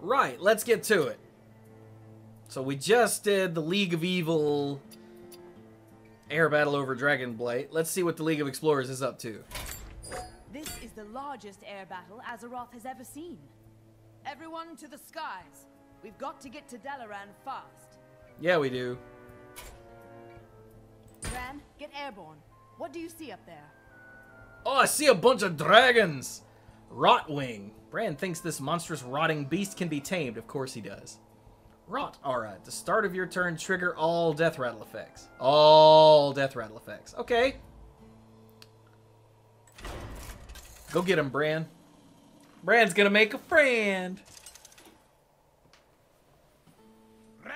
Right, let's get to it. So we just did the League of Evil air battle over Dragon Blight. Let's see what the League of Explorers is up to. This is the largest air battle Azeroth has ever seen. Everyone to the skies. We've got to get to Dalaran fast. Yeah, we do. Brann, get airborne. What do you see up there? Oh, I see a bunch of dragons! Rotwing. Brann thinks this monstrous rotting beast can be tamed. Of course he does. Rot aura. At the start of your turn, trigger all death rattle effects. All death rattle effects. Okay. Go get him, Brann. Brann's gonna make a friend. Brann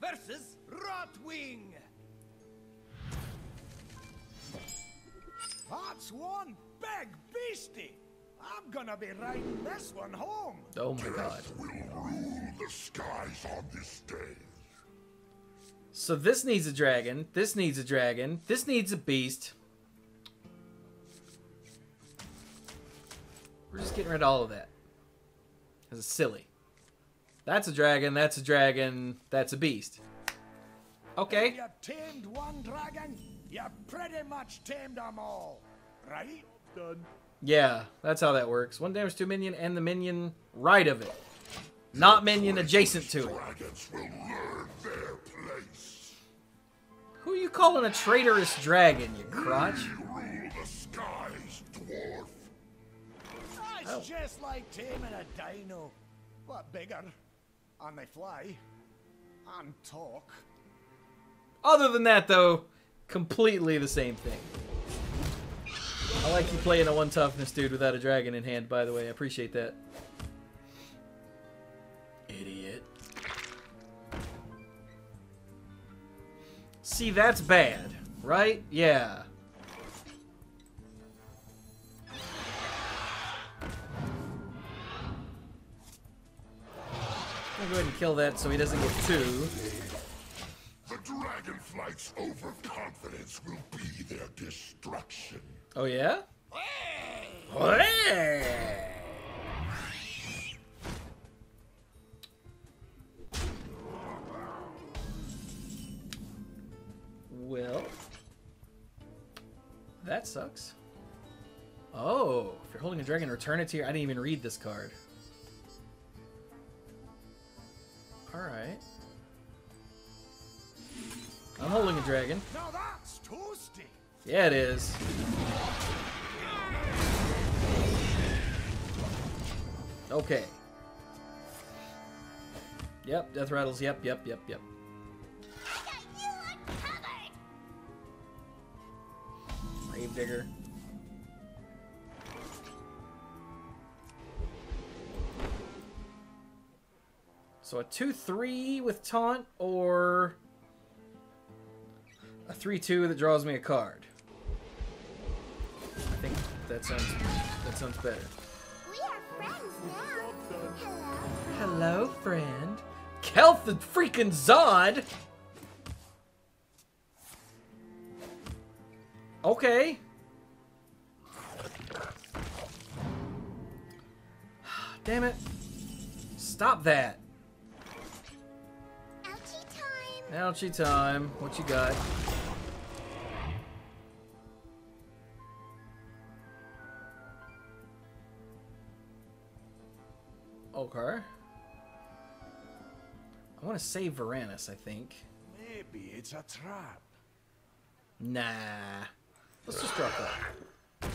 versus Rotwing. That's one big beastie. I'm gonna be riding this one home. Oh my god. will rule the skies on this day. So this needs a dragon. This needs a dragon. This needs a beast. We're just getting rid of all of that. This is silly. That's a dragon. That's a dragon. That's a beast. Okay. You tamed one dragon, you pretty much tamed them all, right? Done. Yeah, that's how that works. One damage to a minion and the minion right of it. Not minion adjacent to it. Dragons will learn their place. Who are you calling a traitorous dragon, you crotch? You rule the skies, dwarf. It's Oh. just like taming a dino, but bigger. And they fly. And talk. Other than that, though, completely the same thing. I like you playing a one toughness dude without a dragon in hand, by the way. I appreciate that. Idiot. See, that's bad, right? Yeah. I'm gonna go ahead and kill that so he doesn't get two. The dragonflight's will be their destruction. Oh yeah? Well, that sucks. Oh, if you're holding a dragon, return it to your. I didn't even read this card. Alright. I'm holding a dragon. Yeah, it is. Okay. Yep, death rattles. Yep, yep, yep, yep. Grave digger. So a 2-3 with taunt or a 3-2 that draws me a card. I think that sounds that sounds better. We are friends now. Hello. Hello, friend. Kelth the freaking Zod! Okay. Damn it. Stop that. Ouchie time. Ouchie time. What you got? Okay. I want to save Veranus, I think. Maybe it's a trap. Nah. Let's just drop that.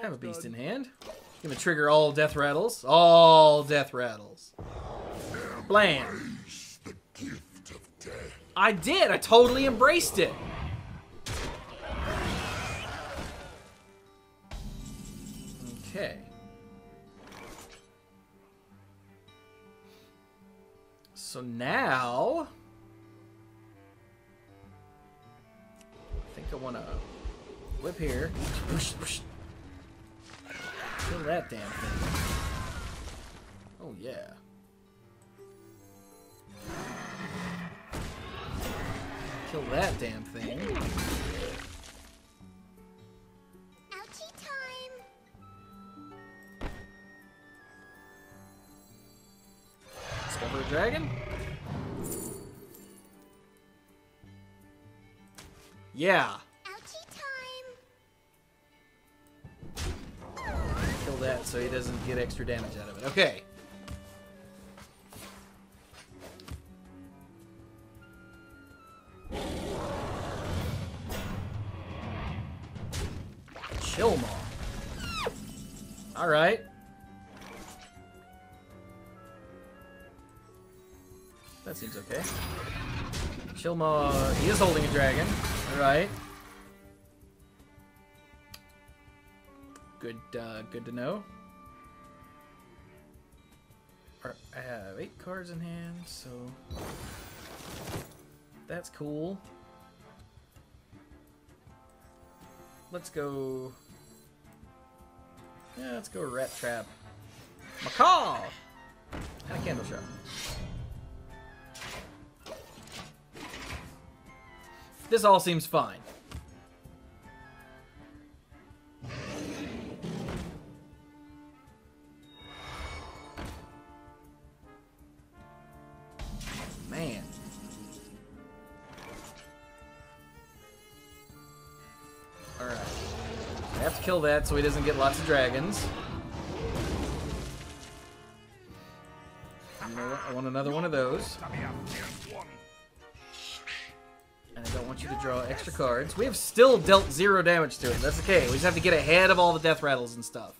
Have a beast in hand. Gonna trigger all death rattles. All death rattles. Blam. Embrace the gift of death. I did. I totally embraced it. here. Kill that damn thing. Oh, yeah. Kill that damn thing. Time! Discover a dragon? Yeah. That so he doesn't get extra damage out of it. Okay. Chillmaw. Alright. That seems okay. Chillmaw, he is holding a dragon. Alright. Good, uh, good to know. I have eight cards in hand, so that's cool. Let's go. Yeah, let's go Rat Trap. Macaw! And a Candleshot. This all seems fine. Kill that so he doesn't get lots of dragons. You know what? I want another one of those. And I don't want you to draw extra cards. We have still dealt zero damage to it. That's okay. We just have to get ahead of all the death rattles and stuff.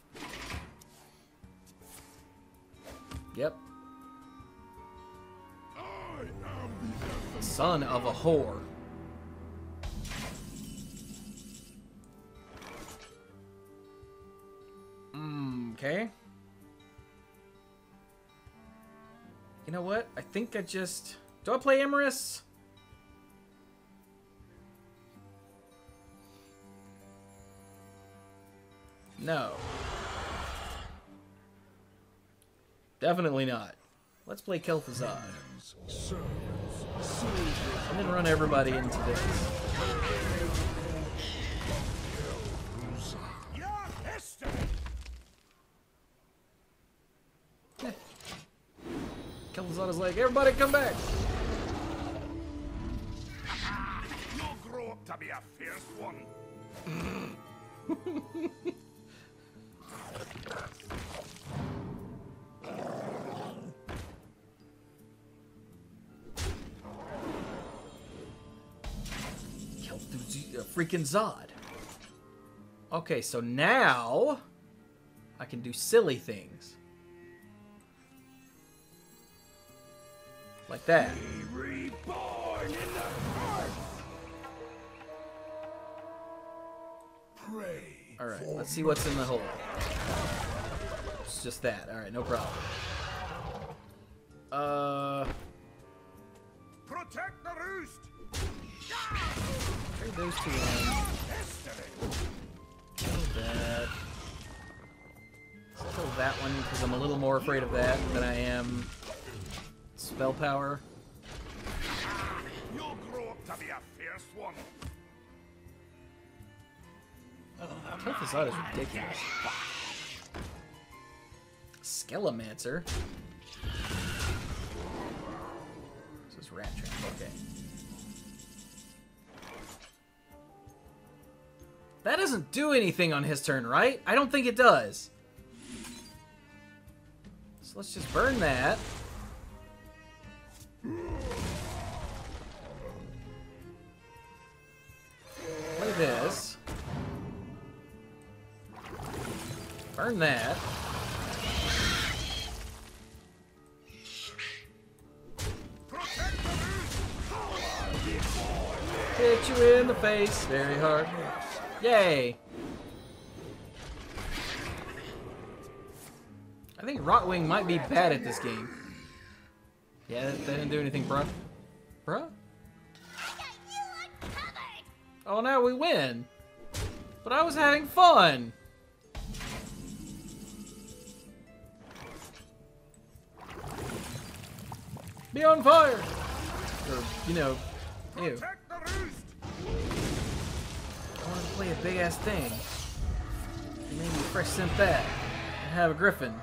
Yep. Son of a whore. Think I just... Do I play Emeriss? No. Definitely not. Let's play Kel'Thuzad. And then run everybody into this. Your history. Kel'Thuzad is like, everybody come back! You'll grow up to be a fierce one. Freaking Zod. Okay, so now I can do silly things. Like that. Reborn in the heart. Pray. Alright, let's see what's in the hole. It's just that. Alright, no problem. Uh, Protect the roost. trade those two in. Kill that. Let's kill that one because I'm a little more afraid of that than I am spell power. You'll grow up to be a fierce one. Oh, Kel'Thuzad is ridiculous. Skelemancer. This is Rat Trap, okay. That doesn't do anything on his turn, right? I don't think it does. So let's just burn that. Burn that. Hit you in the face very hard. Yay! I think Rotwing might be bad at this game. Yeah, that, that didn't do anything, bruh. Bruh? Oh, now we win. But I was having fun. Be on fire! Or, you know, ew. Protect the roost. I want to play a big ass thing. And maybe fresh synth that. And have a griffin.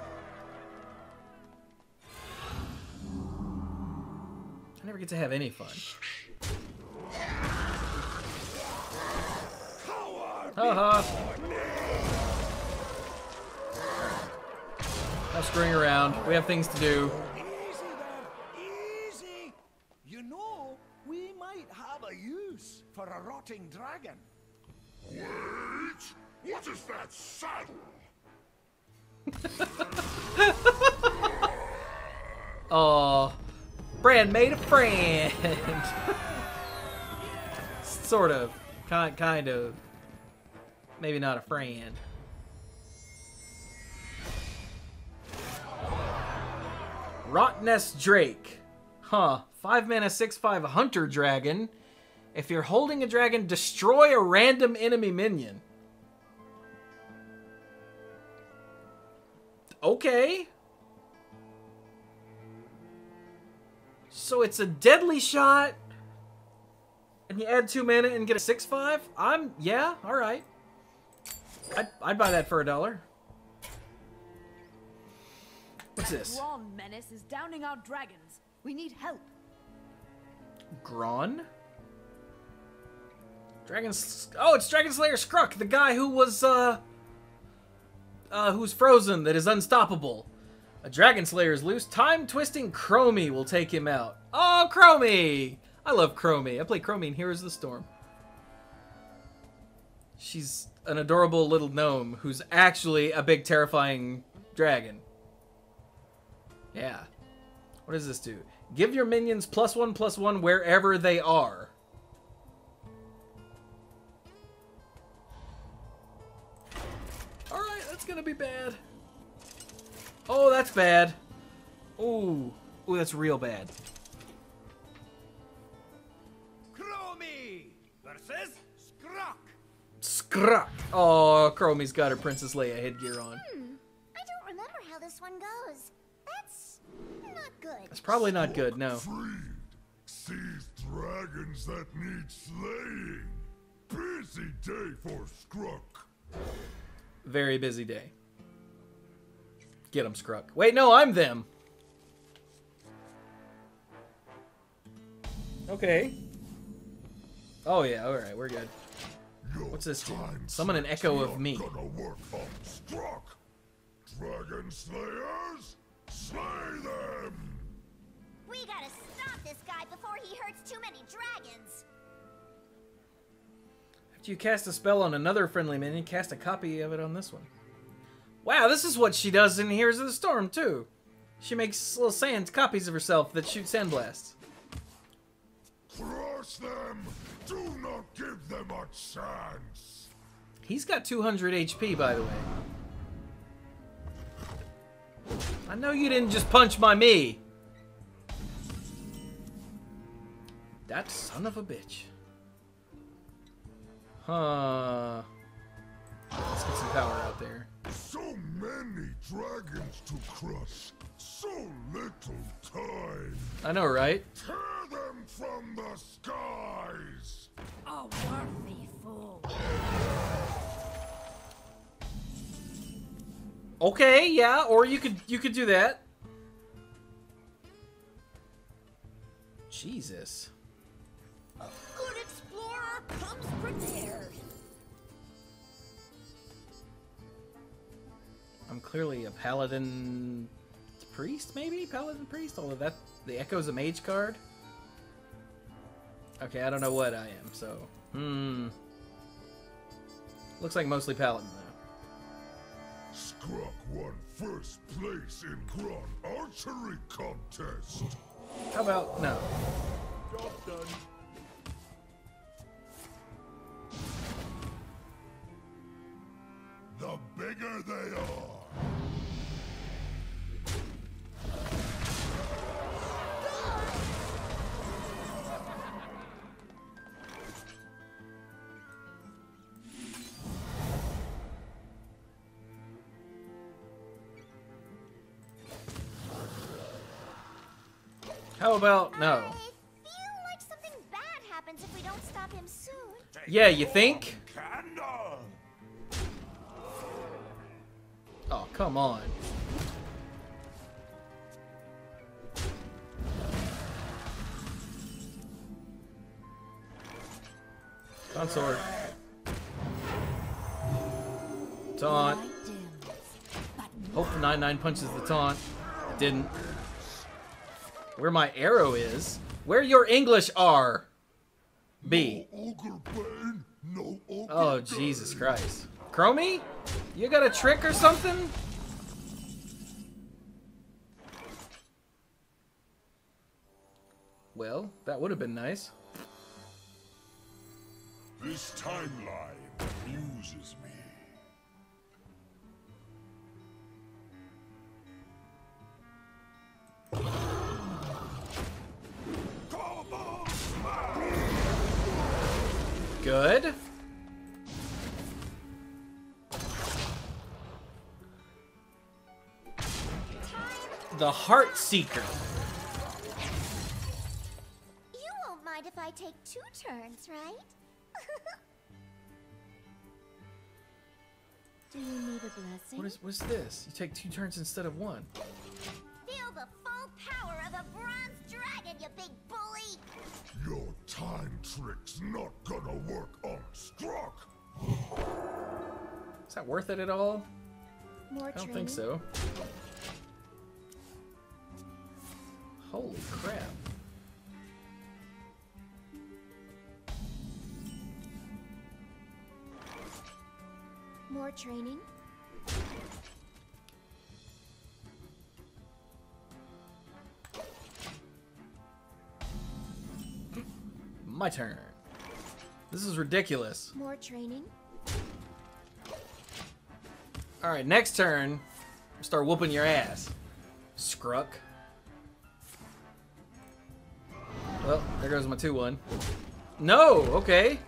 I never get to have any fun. Haha. No screwing around. We have things to do. For a rotting dragon. Wait! What is that saddle? Oh, Brann made a friend. sort of, kind, kind of. Maybe not a friend. Rotnest Drake. Huh. 5 mana, 6 5 Hunter Dragon. If you're holding a dragon, destroy a random enemy minion. Okay. So it's a deadly shot. And you add 2 mana and get a 6 5? I'm. Yeah, alright. I'd, I'd buy that for a dollar. What's this? Ron Menace is downing our dragons. We need help. Gron? Dragon. Oh, it's Dragon Slayer Skruk, the guy who was, uh. Uh, who's frozen, that is unstoppable. A Dragon Slayer is loose. Time twisting Chromie will take him out. Oh, Chromie! I love Chromie. I play Chromie in Heroes of the Storm. She's an adorable little gnome who's actually a big, terrifying dragon. Yeah. What does this do? Give your minions plus one plus one wherever they are. Gonna be bad. Oh, that's bad. Oh, Ooh, that's real bad. Chromie versus Skruk. Skruk. Oh, Chromie's got her Princess Leia headgear on. Hmm. I don't remember how this one goes. That's not good. That's probably not good, no. Freed. Sees dragons that need slaying. Busy day for Skruk. Very busy day. Get them, Skruk. Wait, no, I'm them. Okay. Oh yeah, alright, we're good. Your What's this do? Summon an echo of me. Gonna work on Skruk. Dragon Slayers, slay them. We gotta stop this guy before he hurts too many dragons. You cast a spell on another friendly minion, cast a copy of it on this one. Wow, this is what she does in Heroes of the Storm, too. She makes little sand copies of herself that shoot sandblasts. Crush them. Do not give them a chance. He's got 200 HP, by the way. I know you didn't just punch my me. That son of a bitch. Huh. Let's get some power out there. So many dragons to crush. So little time. I know, right? Tear them from the skies. Oh, A worthy fool. Okay, yeah, or you could you could do that. Jesus. Good explorer comes prepared. I'm clearly a paladin priest, maybe? Paladin priest? Although that the Echo's a mage card. Okay, I don't know what I am, so. Hmm. Looks like mostly paladin though. Skruk won first place in Kron archery contest. How about no? Job done. The bigger they are. How about no? Yeah, you think? Oh, come on. Consort. Taunt. Hope the 9-9 punches the taunt. It didn't. Where my arrow is. Where your English are. B. No ogre Oh, Jesus Christ. Chromie? You got a trick or something? Well, that would have been nice. This timeline amuses me. Good. The Heart Seeker. You won't mind if I take two turns, right? Do you need a blessing? What is what's this? You take two turns instead of one. Feel the full power of a bronze dragon, you big bully! Your time trick's not gonna work on Skruk. Is that worth it at all? More I don't think so. Holy crap. More training? My turn. This is ridiculous. More training? Alright, next turn. Start whooping your ass. Skruk. Well, there goes my 2-1. No! Okay.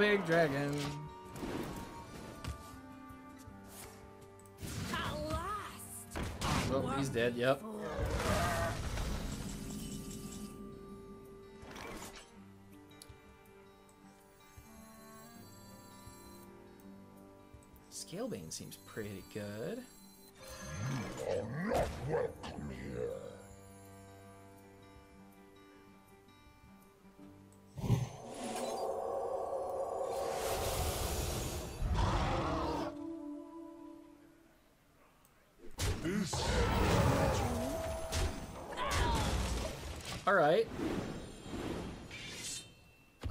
Big dragon. at last! Well, he's dead. Yep. Scalebane seems pretty good. Oh, All right.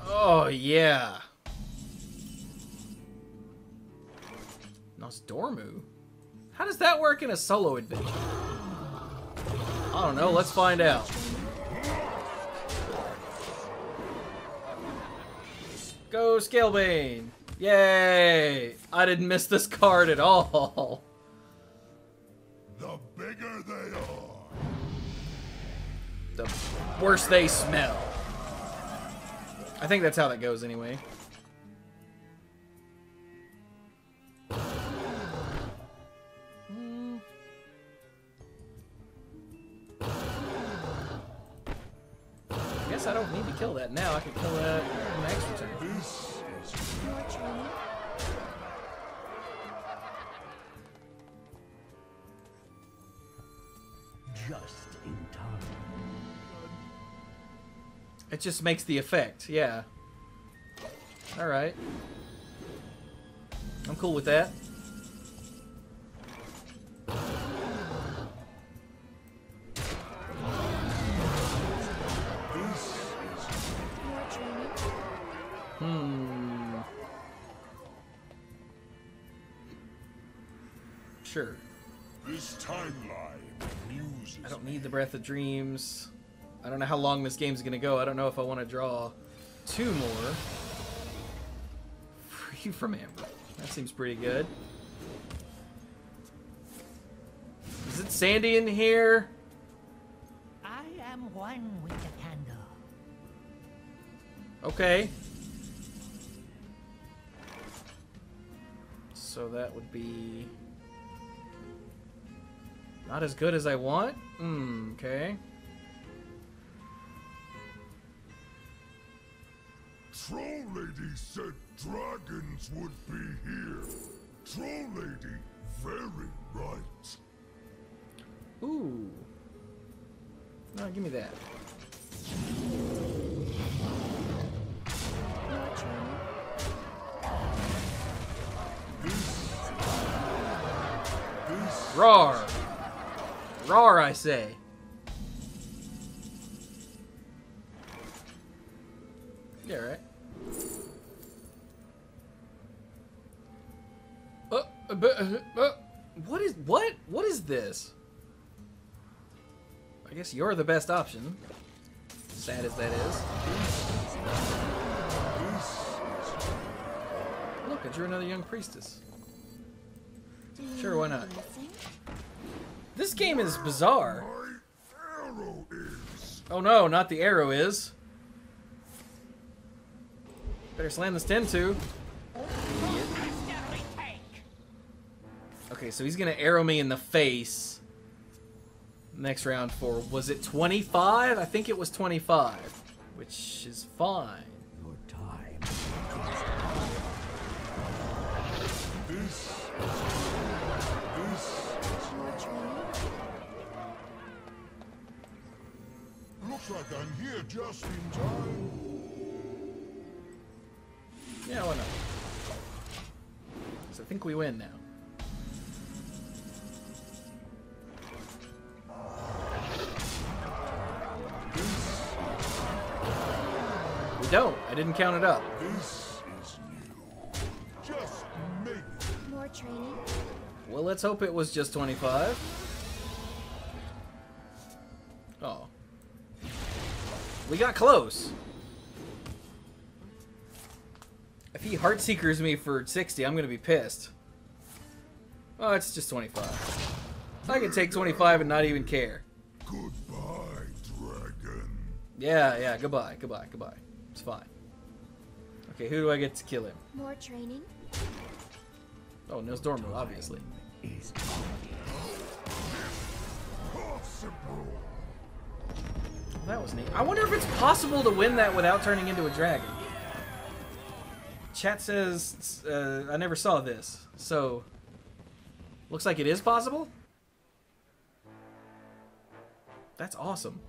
Oh yeah. Nozdormu. How does that work in a solo adventure? I don't know. Let's find out. Go Scalebane! Yay! I didn't miss this card at all. Worse they smell. I think that's how that goes anyway. I guess I don't need to kill that now. I can kill that next turn. It just makes the effect, yeah. Alright. I'm cool with that. this is More training? Hmm. Sure. this timeline I don't need the Breath of Dreams. I don't know how long this game's gonna go. I don't know if I want to draw two more. Free from Amber. That seems pretty good. Is it Sandy in here? I am one with the candle. Okay. so that would be not as good as I want. Hmm. Okay. Troll Lady said dragons would be here. Troll Lady, very right. Ooh. No, give me that. Roar! Roar, I say. Yeah, right. Uh, uh, bu- uh, uh, Uh, uh, what is what? What is this? I guess you're the best option. Sad as that is. Look, I drew another young priestess. Sure, why not? This game is bizarre. Oh no, not the arrow is. Better slam this 10 too. Okay, so he's gonna arrow me in the face. Next round for, was it 25? I think it was 25, which is fine. Your time. This. This. Looks like I'm here just in time. Yeah, why not? So I think we win now. Don't. I didn't count it up. This is new. Just make it. More training. Well, let's hope it was just 25. Oh. We got close. If he Heartseekers me for 60, I'm going to be pissed. Oh, it's just 25. I can take 25 and not even care. Goodbye, dragon. Yeah, yeah, goodbye, goodbye, goodbye. It's fine. Okay, who do I get to kill him? More training. Oh, Nozdormu, obviously. That was neat. I wonder if it's possible to win that without turning into a dragon. Chat says uh, I never saw this, so looks like it is possible. That's awesome.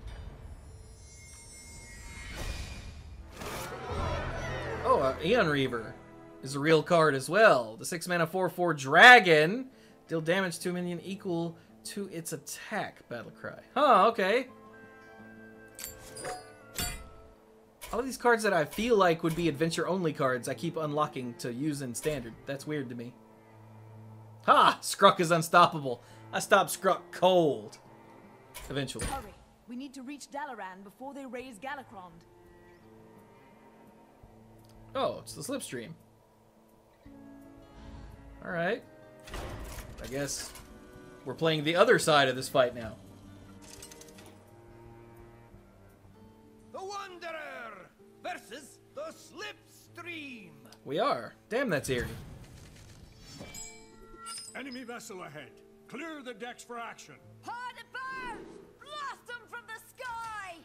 Uh, Aeon Reaver is a real card as well. The six mana four four dragon deal damage to a minion equal to its attack. Battle cry. Huh? Okay. All these cards that I feel like would be adventure only cards, I keep unlocking to use in standard. That's weird to me. Ha! Skruk is unstoppable. I stopped Skruk cold. Eventually. Hurry. We need to reach Dalaran before they raise Galakrond. Oh, it's the slipstream. Alright. I guess we're playing the other side of this fight now. The Wanderer versus the Slipstream. We are. Damn, that's eerie. Enemy vessel ahead. Clear the decks for action. Hard at burn! Blast them from the sky!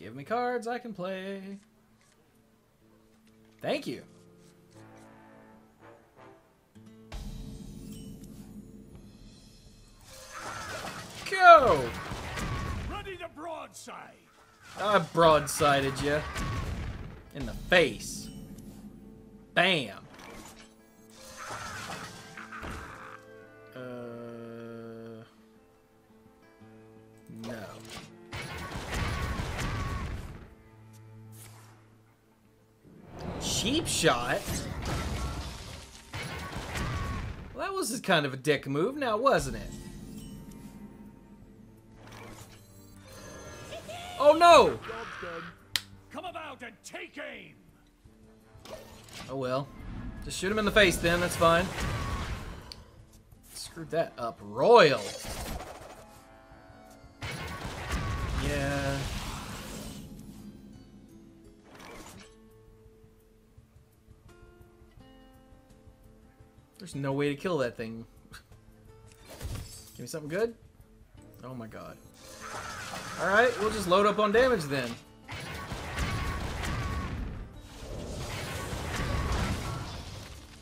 Give me cards I can play. Thank you. Go! Ready to broadside. I broadsided you. In the face. Bam. Shot? Well, that was kind of a dick move now, wasn't it? Oh no! Come about and take aim. Oh well. Just shoot him in the face then, that's fine. Screwed that up. Royal! Yeah. There's no way to kill that thing. Give me something good? Oh my god. Alright, we'll just load up on damage then.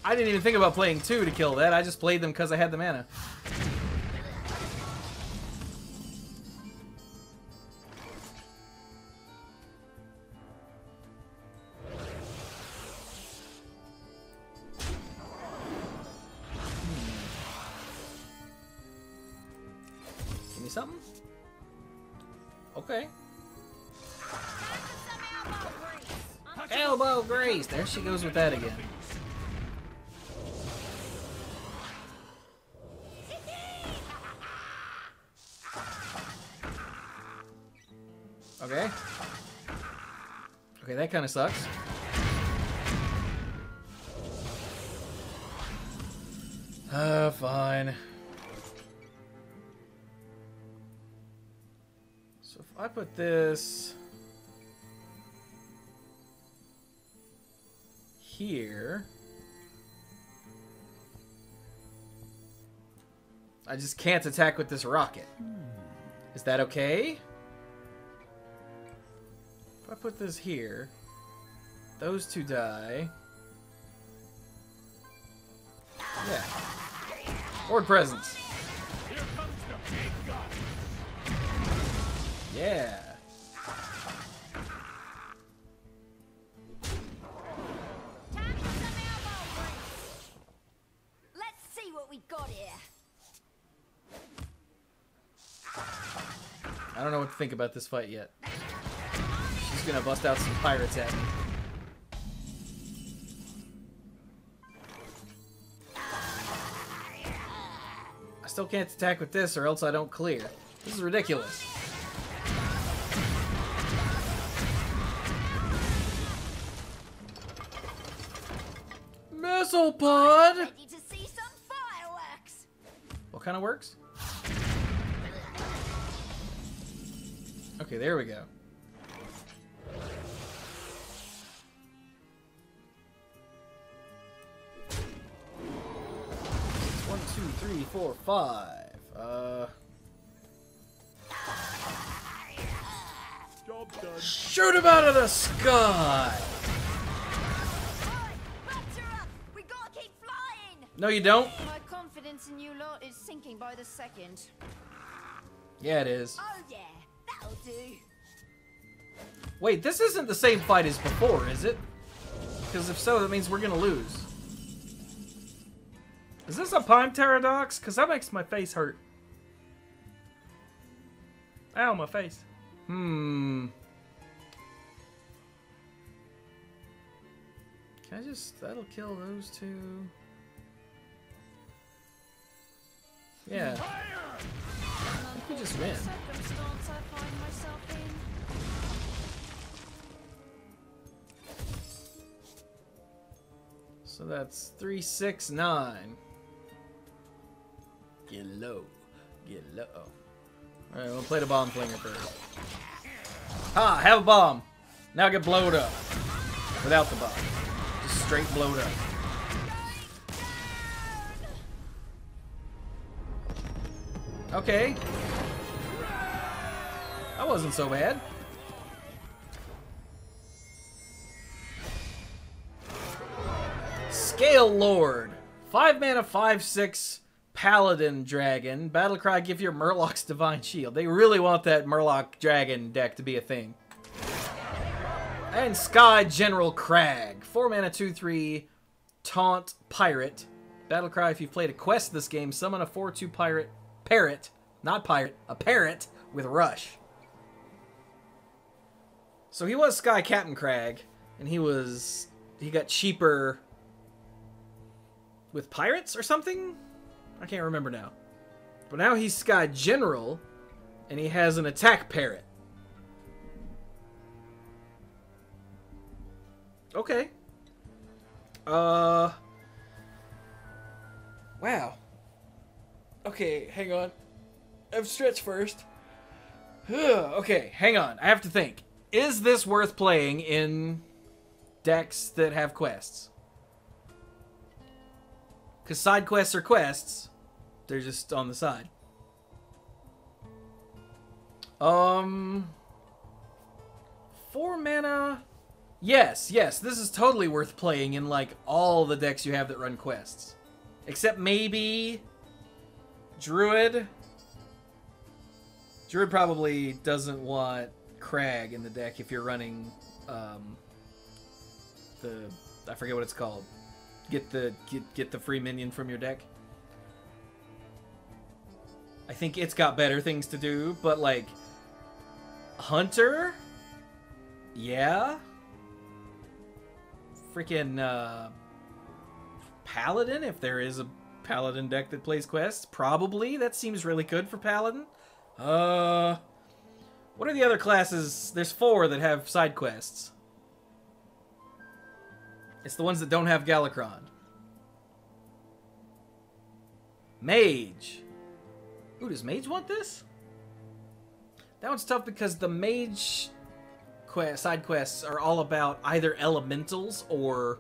I didn't even think about playing two to kill that. I just played them because I had the mana. She goes with that again. Okay. Okay, that kind of sucks. Uh, fine. So if I put this here, I just can't attack with this rocket. Is that okay? If I put this here, those two die. Yeah. Or presents. Yeah. I don't know what to think about this fight yet. She's gonna bust out some pirates at me. I still can't attack with this or else I don't clear. This is ridiculous. Missile pod! Kind of works? Okay, there we go. One, two, three, four, five. Uh, Job done. shoot him out of the sky! Oi, up. We gotta keep flying. No, you don't. Confidence in you lot is sinking by the second. Yeah, it is. Oh yeah, that'll do. Wait, this isn't the same fight as before, is it? Because if so, that means we're gonna lose. Is this a Pime Paradox? Because that makes my face hurt. Ow, my face. Hmm. Can I just... That'll kill those two. Yeah. We just win. Circumstance I find myself in. So that's three, six, nine. Get low. Get low. Alright, we'll play the bomb flinger first. Ha! Have a bomb! Now get blowed up. Without the bomb. Just straight blowed up. Okay. That wasn't so bad. Scale Lord. 5 mana, 5 6 Paladin Dragon. Battlecry, give your Murloc's Divine Shield. They really want that Murloc Dragon deck to be a thing. And Sky General Kragg. 4 mana, 2 3 Taunt Pirate. Battlecry, if you've played a quest this game, summon a 4 2 Pirate. Parrot. Not Pirate. A Parrot with Rush. So he was Sky Captain Kragg, and he was. He got cheaper with pirates or something? I can't remember now. But now he's Sky General, and he has an attack parrot. Okay. Uh. Wow. Okay, hang on. I've stretched first. okay, hang on. I have to think. Is this worth playing in decks that have quests? Because side quests are quests. They're just on the side. Um... Four mana... Yes, yes, this is totally worth playing in, like, all the decks you have that run quests. Except maybe... Druid. Druid probably doesn't want Kragg in the deck if you're running, um... The... I forget what it's called. Get the get get the free minion from your deck. I think it's got better things to do, but like Hunter? Yeah. Freaking uh Paladin if there is a Paladin deck that plays quests, probably. That seems really good for Paladin. Uh What are the other classes? There's four that have side quests. It's the ones that don't have Galakrond. Mage. Ooh, does Mage want this? That one's tough because the Mage quest, side quests are all about either elementals or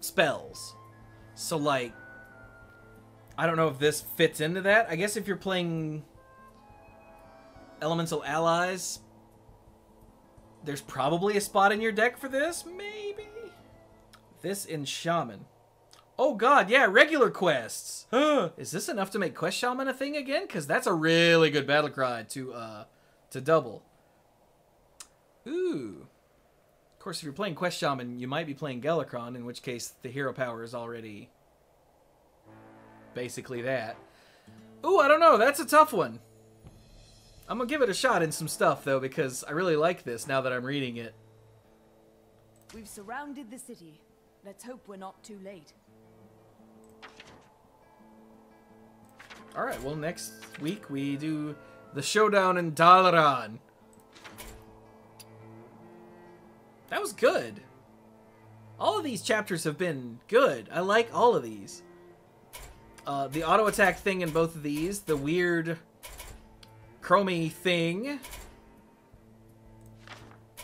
spells. So, like, I don't know if this fits into that. I guess if you're playing elemental allies, there's probably a spot in your deck for this, maybe? This in Shaman. Oh god, yeah, regular quests. Is this enough to make Quest Shaman a thing again? Because that's a really good battle cry to, uh, to double. Ooh. Of course, if you're playing Quest Shaman, you might be playing Galakrond, in which case the hero power is already basically that. Ooh, I don't know. That's a tough one. I'm gonna give it a shot in some stuff, though, because I really like this now that I'm reading it. We've surrounded the city. Let's hope we're not too late. Alright, well, next week we do the showdown in Dalaran. That was good. All of these chapters have been good. I like all of these. Uh, the auto attack thing in both of these, the weird Chromie thing.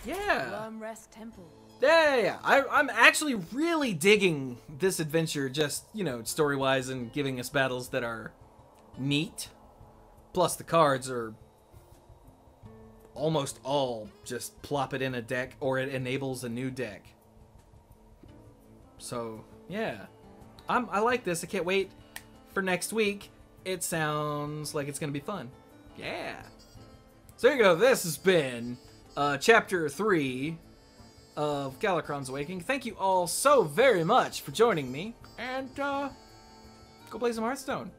Yeah. Yeah, yeah, yeah. I, I'm actually really digging this adventure, just, you know, story wise and giving us battles that are neat. Plus, the cards are almost all just plop it in a deck or it enables a new deck. So, yeah. I'm, I like this. I can't wait for next week. It sounds like it's going to be fun. Yeah. So there you go. This has been uh, Chapter 3 of Galakrond's Awakening. Thank you all so very much for joining me. And uh, go play some Hearthstone.